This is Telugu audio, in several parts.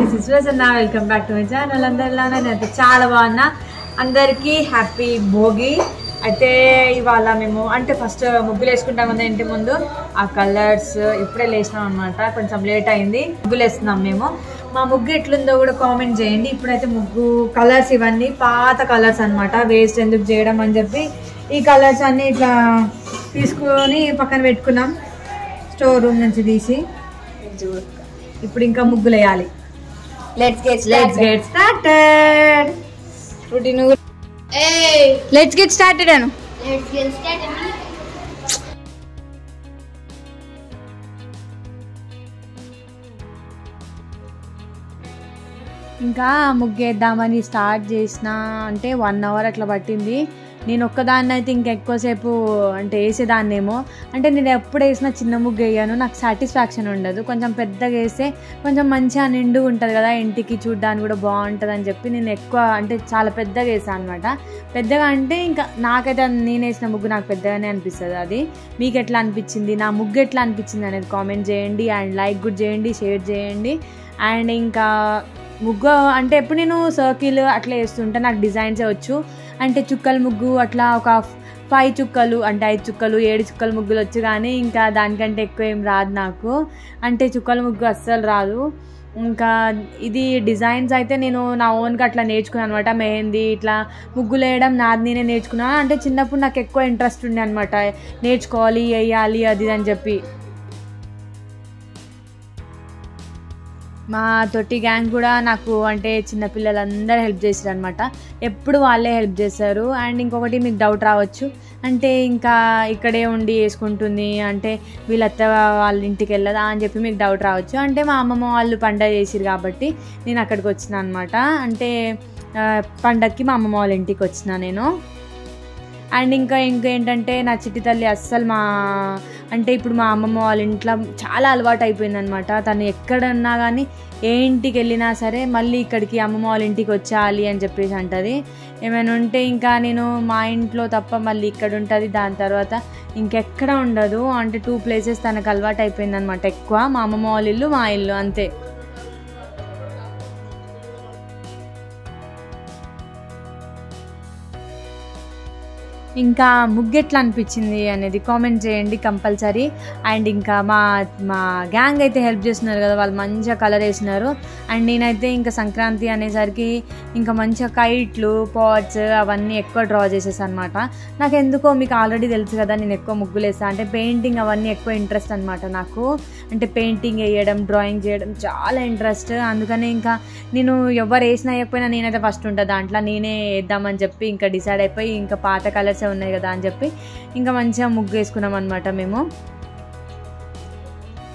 This is Vasanna welcome back to my channel అందరిలో నేనైతే చాలా బాగున్నా. అందరికీ హ్యాపీ భోగి. అయితే ఇవాళ మేము అంటే ఫస్ట్ ముగ్గులు వేసుకుంటాం కదా ఇంటి ముందు. ఆ కలర్స్ ఇప్పుడే లేసినాం అనమాట కొంచెం లేట్ అయింది. ముగ్గులు వేస్తున్నాం మేము. మా ముగ్గు ఎట్లుందో కూడా కామెంట్ చేయండి. ఇప్పుడైతే ముగ్గు కలర్స్ ఇవన్నీ పాత కలర్స్ అనమాట వేస్ట్ ఎందుకు చేయడం అని చెప్పి ఈ కలర్స్ అన్నీ ఇట్లా తీసుకొని పక్కన పెట్టుకున్నాం. స్టోర్ రూమ్ నుంచి తీసి. ఇప్పుడు ఇంకా ముగ్గులు వేయాలి. Let's get let's get started routine let's get started అను. ఇంకా ముగ్గేద్దామని స్టార్ట్ చేసిన అంటే వన్ అవర్ అట్లా పట్టింది. నేను ఒక్కదాన్ని అయితే ఇంకా ఎక్కువసేపు అంటే వేసేదాన్నేమో. అంటే నేను ఎప్పుడు వేసినా చిన్న ముగ్గు వేయను నాకు సాటిస్ఫాక్షన్ ఉండదు. కొంచెం పెద్దగా వేస్తే కొంచెం మంచిగా నిండు ఉంటుంది కదా ఇంటికి చూడడానికి కూడా బాగుంటుంది అని చెప్పి నేను ఎక్కువ అంటే చాలా పెద్దగా వేసాను అనమాట పెద్దగా అంటే ఇంకా నాకైతే నేను వేసిన ముగ్గు నాకు పెద్దగానే అనిపిస్తుంది అది. మీకు ఎట్లా అనిపించింది? నా ముగ్గు ఎట్లా అనిపించింది అనేది కామెంట్ చేయండి. అండ్ లైక్ కూడా చేయండి షేర్ చేయండి. అండ్ ఇంకా ముగ్గు అంటే ఎప్పుడు నేను సర్కిల్ అట్లా వేస్తుంటే నాకు డిజైన్సే వచ్చు. అంటే చుక్కల ముగ్గు అట్లా ఒక ఫైవ్ చుక్కలు అంటే ఐదు చుక్కలు ఏడు చుక్కల ముగ్గులు వచ్చు కానీ ఇంకా దానికంటే ఎక్కువ ఏం రాదు నాకు. అంటే చుక్కల ముగ్గు అస్సలు రాదు. ఇంకా ఇది డిజైన్స్ అయితే నేను నా ఓన్గా అట్లా నేర్చుకున్నాను అనమాట మెహందీ ఇట్లా ముగ్గులు వేయడం నాది నేనే నేర్చుకున్నాను అంటే చిన్నప్పుడు నాకు ఎక్కువ ఇంట్రెస్ట్ ఉండే అనమాట నేర్చుకోవాలి వేయాలి అది అని చెప్పి. మా తొట్టి గ్యాంగ్ కూడా నాకు అంటే చిన్నపిల్లలందరూ హెల్ప్ చేశారు అనమాట ఎప్పుడు వాళ్ళే హెల్ప్ చేశారు అండ్ ఇంకొకటి మీకు డౌట్ రావచ్చు. అంటే ఇంకా ఇక్కడే ఉండి వేసుకుంటుంది అంటే వీళ్ళత్త వాళ్ళ ఇంటికి వెళ్ళదా అని చెప్పి మీకు డౌట్ రావచ్చు. అంటే మా అమ్మమ్మ వాళ్ళు పండగ చేసిరు కాబట్టి నేను అక్కడికి వచ్చిన అనమాట అంటే పండక్కి పండగకి మా అమ్మమ్మ వాళ్ళ ఇంటికి వచ్చిన నేను. అండ్ ఇంకా ఇంకా ఏంటంటే నా చిట్టి తల్లి అస్సలు మా అంటే ఇప్పుడు మా అమ్మమ్మ వాళ్ళ ఇంట్లో చాలా అలవాటు అయిపోయిందనమాట తను ఎక్కడ ఉన్నా కానీ ఏ ఇంటికి వెళ్ళినా సరే మళ్ళీ ఇక్కడికి అమ్మమ్మ వాళ్ళ ఇంటికి వచ్చేయాలి అని చెప్పేసి అంటది. ఏమైనా ఉంటే ఇంకా నేను మా ఇంట్లో తప్ప మళ్ళీ ఇక్కడ ఉంటుంది దాని తర్వాత ఇంకెక్కడ ఉండదు. అంటే టూ ప్లేసెస్ తనకు అలవాటు అయిపోయిందనమాట ఎక్కువ. మా అమ్మమ్మ వాళ్ళ ఇల్లు మా ఇల్లు అంతే. ఇంకా ముగ్గు ఎట్లా అనిపించింది అనేది కామెంట్ చేయండి కంపల్సరీ. అండ్ ఇంకా మా మా గ్యాంగ్ అయితే హెల్ప్ చేస్తున్నారు కదా వాళ్ళు మంచిగా కలర్ వేసినారు. అండ్ నేనైతే ఇంకా సంక్రాంతి అనేసరికి ఇంకా మంచిగా కైట్లు పాట్స్ అవన్నీ ఎక్కువ డ్రా చేసేసాను అనమాట నాకు ఎందుకో మీకు ఆల్రెడీ తెలుసు కదా నేను ఎక్కువ ముగ్గులు వేస్తాను అంటే పెయింటింగ్ అవన్నీ ఎక్కువ ఇంట్రెస్ట్ అనమాట నాకు. అంటే పెయింటింగ్ వేయడం డ్రాయింగ్ చేయడం చాలా ఇంట్రెస్ట్ అందుకనే ఇంకా నేను ఎవరు వేసినా అయిపోయినా నేనైతే ఫస్ట్ ఉంటా దాంట్లో. నేనే వేద్దామని చెప్పి ఇంకా డిసైడ్ అయిపోయి ఇంకా పాత కలర్స్ ఉన్నాయి కదా అని చెప్పి ఇంకా మంచిగా ముగ్గు వేసుకున్నాం అనమాట మేము.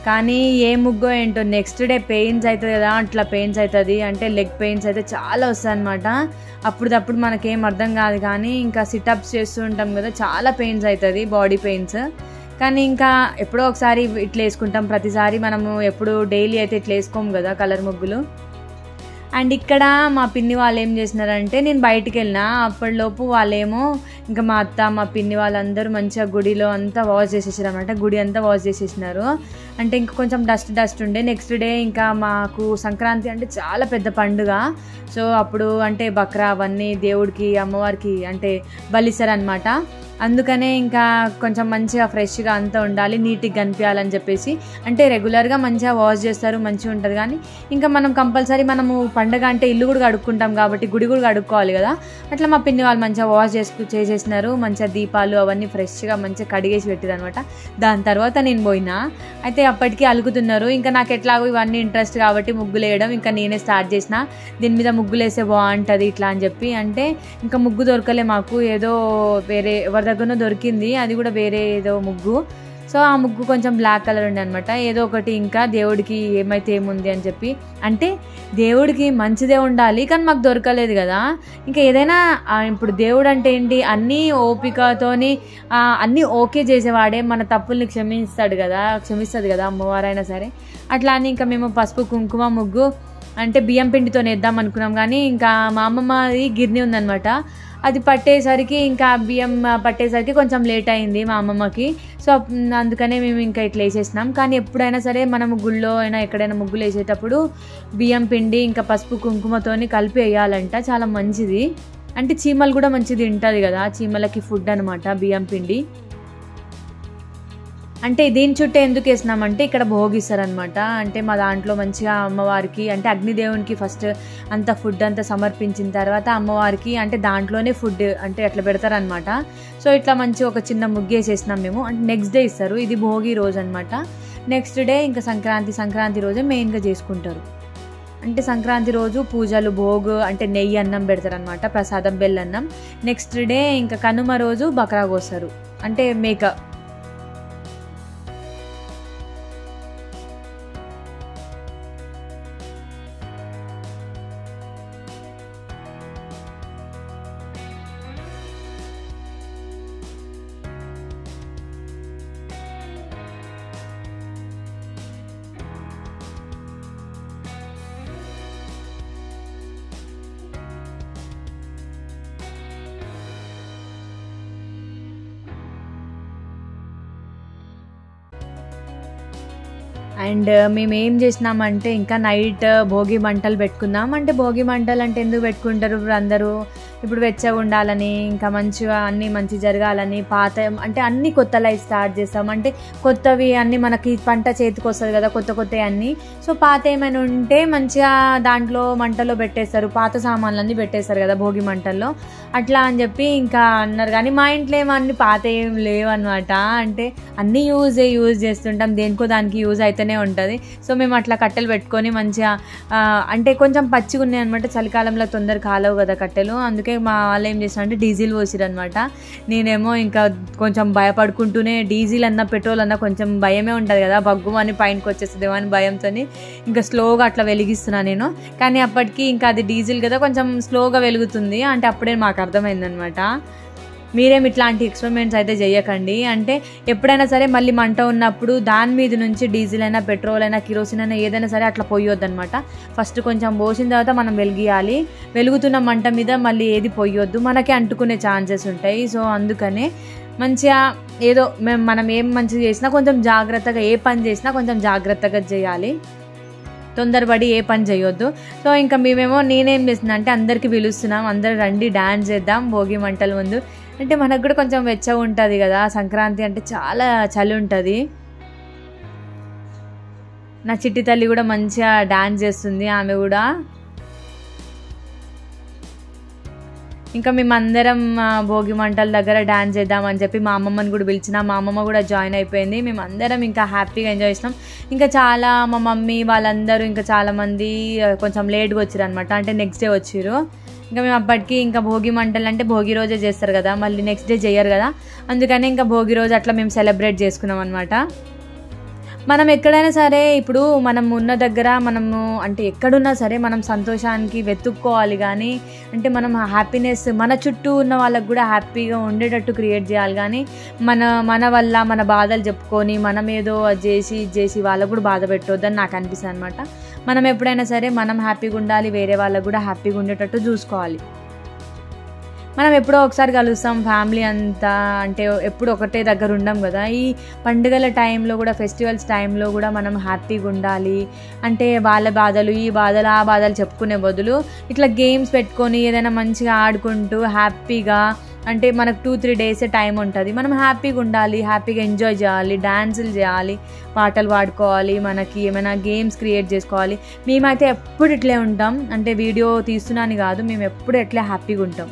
కానీ ఏ ముగ్గో ఏంటో నెక్స్ట్ డే పెయిన్స్ అవుతుంది కదా అట్లా పెయిన్స్ అవుతుంది. అంటే లెగ్ పెయిన్స్ అయితే చాలా వస్తాయి అనమాట అప్పుడప్పుడు మనకేం అర్థం కాదు కానీ ఇంకా సిటప్స్ చేస్తూ ఉంటాం కదా చాలా పెయిన్స్ అవుతుంది బాడీ పెయిన్స్ కానీ ఇంకా ఎప్పుడో ఒకసారి ఇట్లా వేసుకుంటాం. ప్రతిసారి మనము ఎప్పుడు డైలీ అయితే ఇట్లా వేసుకోము కదా కలర్ ముగ్గులు. అండ్ ఇక్కడ మా పిన్ని వాళ్ళు ఏం చేసినారంటే నేను బయటికి వెళ్ళిన అప్పటిలోపు వాళ్ళేమో ఇంకా మా అత్త మా పిన్ని వాళ్ళందరూ మంచిగా గుడిలో అంతా వాష్ చేసేసారు అనమాట గుడి అంతా వాష్ చేసేసినారు. అంటే ఇంకా కొంచెం డస్ట్ డస్ట్ ఉండే. నెక్స్ట్ డే ఇంకా మాకు సంక్రాంతి అంటే చాలా పెద్ద పండుగ. సో అప్పుడు అంటే బక్రా అవన్నీ దేవుడికి అమ్మవారికి అంటే బలిస్తారనమాట అందుకనే ఇంకా కొంచెం మంచిగా ఫ్రెష్గా అంతా ఉండాలి నీట్గా కనిపించాలని చెప్పేసి. అంటే రెగ్యులర్గా మంచిగా వాష్ చేస్తారు మంచిగా ఉంటుంది. కానీ ఇంకా మనం కంపల్సరీ మనము పండగ అంటే ఇల్లు కూడా కడుక్కుంటాం కాబట్టి గుడి కూడా కడుక్కోవాలి కదా. అట్లా మా పిన్ని వాళ్ళు మంచిగా వాష్ చేసుకు చేసేసినారు. మంచిగా దీపాలు అవన్నీ ఫ్రెష్గా మంచిగా కడిగేసి పెట్టారు అనమాట దాని తర్వాత నేను పోయినా. అయితే అప్పటికి అలుగుతున్నారు. ఇంకా నాకు ఎట్లాగో ఇవన్నీ ఇంట్రెస్ట్ కాబట్టి ముగ్గులు వేయడం ఇంకా నేనే స్టార్ట్ చేసిన. దీని మీద ముగ్గులు వేస్తే బాగుంటుంది ఇట్లా అని చెప్పి. అంటే ఇంకా ముగ్గు దొరకలే మాకు. ఏదో వేరే ఎవరి దగ్గరనో దొరికింది. అది కూడా వేరే ఏదో ముగ్గు. సో ఆ ముగ్గు కొంచెం బ్లాక్ కలర్ ఉండే అనమాట ఏదో ఒకటి ఇంకా దేవుడికి ఏమైతే ఏముంది అని చెప్పి. అంటే దేవుడికి మంచిదే ఉండాలి కానీ మాకు దొరకలేదు కదా. ఇంకా ఏదైనా ఇప్పుడు దేవుడు అంటే ఏంటి? అన్నీ ఓపికతోని అన్నీ ఓకే చేసేవాడే. మన తప్పుల్ని క్షమిస్తాడు కదా క్షమిస్తుంది కదా అమ్మవారైనా సరే. అట్లా అని ఇంకా మేము పసుపు కుంకుమ ముగ్గు అంటే బియ్యం పిండితో వేద్దాం అనుకున్నాం. కానీ ఇంకా మా అమ్మమ్మది గిర్ని ఉందనమాట అది పట్టేసరికి ఇంకా బియ్యం పట్టేసరికి కొంచెం లేట్ అయింది మా అమ్మమ్మకి. సో అందుకనే మేము ఇంకా ఇట్లా వేసేసినాం. కానీ ఎప్పుడైనా సరే మనం గుళ్ళో అయినా ఎక్కడైనా ముగ్గులు వేసేటప్పుడు బియ్యం పిండి ఇంకా పసుపు కుంకుమతోని కలిపి వేయాలంట. చాలా మంచిది. అంటే చీమలు కూడా మంచిది తింటుంది కదా. చీమలకి ఫుడ్ అనమాట బియ్యం పిండి. అంటే దీని చుట్టూ ఎందుకు వేసినామంటే ఇక్కడ భోగిస్తారనమాట అంటే మా దాంట్లో మంచిగా అమ్మవారికి అంటే అగ్నిదేవునికి ఫస్ట్ అంత ఫుడ్ అంతా సమర్పించిన తర్వాత అమ్మవారికి అంటే దాంట్లోనే ఫుడ్ అంటే అట్లా పెడతారనమాట సో ఇట్లా మంచి ఒక చిన్న ముగ్గేసేసినాం మేము. అంటే నెక్స్ట్ డే ఇస్తారు. ఇది భోగి రోజు అనమాట నెక్స్ట్ డే ఇంకా సంక్రాంతి సంక్రాంతి రోజే మెయిన్గా చేసుకుంటారు. అంటే సంక్రాంతి రోజు పూజలు భోగు అంటే నెయ్యి అన్నం పెడతారనమాట ప్రసాదం బెల్లన్నం. నెక్స్ట్ డే ఇంకా కనుమ రోజు బకరా కోస్తారు. అంటే మేక. అండ్ మేము ఏం చేసినామంటే ఇంకా నైట్ భోగి మంటలు పెట్టుకున్నాం. అంటే భోగి మంటలు అంటే ఎందుకు పెట్టుకుంటారు అందరూ? ఇప్పుడు వెచ్చగా ఉండాలని ఇంకా మంచిగా అన్నీ మంచి జరగాలని పాత అంటే అన్ని కొత్త లైఫ్ స్టార్ట్ చేస్తాం. అంటే కొత్తవి అన్నీ మనకి పంట చేతికి వస్తుంది కదా కొత్త కొత్తవి అన్నీ. సో పాత ఏమైనా ఉంటే మంచిగా దాంట్లో మంటలో పెట్టేస్తారు పాత సామాన్లన్నీ పెట్టేస్తారు కదా భోగి మంటల్లో. అట్లా అని చెప్పి ఇంకా అన్నారు. కానీ మా ఇంట్లో ఏమో అన్ని పాత ఏం లేవు అంటే అన్నీ యూజ్ యూజ్ చేస్తుంటాం. దేనికో దానికి యూజ్ అయితేనే ఉంటుంది. సో మేము అట్లా కట్టెలు పెట్టుకొని మంచిగా అంటే కొంచెం పచ్చిగా ఉన్నాయి అనమాట చలికాలంలో తొందర కాలవు కదా కట్టెలు. అందుకే మా వాళ్ళు ఏం చేశారు అంటే డీజిల్ పోసిరు అనమాట నేనేమో ఇంకా కొంచెం భయపడుకుంటూనే డీజిల్ అన్న పెట్రోల్ అన్న కొంచెం భయమే ఉంటుంది కదా బగ్గుమని పైనకి వచ్చేస్తుందేమో అని భయంతో ఇంకా స్లోగా అట్లా వెలిగిస్తున్నా నేను. కానీ అప్పటికి ఇంకా అది డీజిల్ కదా కొంచెం స్లోగా వెలుగుతుంది. అంటే అప్పుడే మాకు అర్థమైందనమాట మీరేం ఇట్లాంటి ఎక్స్పెరిమెంట్స్ అయితే చేయకండి. అంటే ఎప్పుడైనా సరే మళ్ళీ మంట ఉన్నప్పుడు దాని మీద నుంచి డీజిల్ అయినా పెట్రోల్ అయినా కిరోసిన్ అయినా ఏదైనా సరే అట్లా పోయొద్దు అనమాట ఫస్ట్ కొంచెం పోసిన తర్వాత మనం వెలిగియాలి. వెలుగుతున్న మంట మీద మళ్ళీ ఏది పోయొద్దు. మనకే అంటుకునే ఛాన్సెస్ ఉంటాయి. సో అందుకనే మంచిగా ఏదో మేము మనం ఏం మంచిగా చేసినా కొంచెం జాగ్రత్తగా ఏ పని చేసినా కొంచెం జాగ్రత్తగా చేయాలి. తొందరపడి ఏ పని చేయొద్దు. సో ఇంకా మేమేమో నేనేం చేస్తున్నా అంటే అందరికీ పిలుస్తున్నాం. అందరు రండి డ్యాన్స్ చేద్దాం. భోగి మంటల ముందు అంటే మనకు కూడా కొంచెం వెచ్చగా ఉంటుంది కదా సంక్రాంతి అంటే చాలా చలి ఉంటుంది. నా చిట్టి తల్లి కూడా మంచిగా డాన్స్ చేస్తుంది ఆమె కూడా. ఇంకా మేమందరం భోగి మంటల దగ్గర డాన్స్ చేద్దామని చెప్పి మా అమ్మమ్మని కూడా పిలిచిన మా అమ్మమ్మ కూడా జాయిన్ అయిపోయింది. మేము అందరం ఇంకా హ్యాపీగా ఎంజాయ్ చేసినాం. ఇంకా చాలా మా మమ్మీ వాళ్ళందరూ ఇంకా చాలామంది కొంచెం లేట్గా వచ్చారు అనమాట అంటే నెక్స్ట్ డే వచ్చారు ఇంకా మేము అప్పటికి ఇంకా భోగి మంటలు అంటే భోగి రోజే చేస్తారు కదా మళ్ళీ నెక్స్ట్ డే చేయరు కదా. అందుకని ఇంకా భోగి రోజు అట్లా మేము సెలబ్రేట్ చేసుకున్నాం అనమాట మనం ఎక్కడైనా సరే ఇప్పుడు మనం ఉన్న దగ్గర మనము అంటే ఎక్కడున్నా సరే మనం సంతోషానికి వెతుక్కోవాలి కానీ అంటే మనం హ్యాపీనెస్ మన చుట్టూ ఉన్న వాళ్ళకు కూడా హ్యాపీగా ఉండేటట్టు క్రియేట్ చేయాలి కానీ మన మన వల్ల మన బాధలు చెప్పుకొని మనం ఏదో అది చేసి ఇది చేసి వాళ్ళకు కూడా బాధ పెట్టొద్దని నాకు అనిపిస్తుంది అనమాట మనం ఎప్పుడైనా సరే మనం హ్యాపీగా ఉండాలి వేరే వాళ్ళకు కూడా హ్యాపీగా ఉండేటట్టు చూసుకోవాలి. మనం ఎప్పుడో ఒకసారి కలుస్తాం ఫ్యామిలీ అంతా అంటే ఎప్పుడు ఒకటే దగ్గర ఉండం కదా. ఈ పండుగల టైంలో కూడా ఫెస్టివల్స్ టైంలో కూడా మనం హ్యాపీగా ఉండాలి. అంటే వాళ్ళ బాధలు ఈ బాధలు ఆ బాధలు చెప్పుకునే బదులు ఇట్లా గేమ్స్ పెట్టుకొని ఏదైనా మంచిగా ఆడుకుంటూ హ్యాపీగా అంటే మనకు టూ త్రీ డేస్ టైం ఉంటుంది. మనం హ్యాపీగా ఉండాలి హ్యాపీగా ఎంజాయ్ చేయాలి డ్యాన్సులు చేయాలి పాటలు పాడుకోవాలి మనకి ఏమైనా గేమ్స్ క్రియేట్ చేసుకోవాలి. మేమైతే ఎప్పుడు ఇట్లే ఉంటాం. అంటే వీడియో తీస్తున్నాను కాదు మేము ఎప్పుడు ఎట్లే హ్యాపీగా ఉంటాం.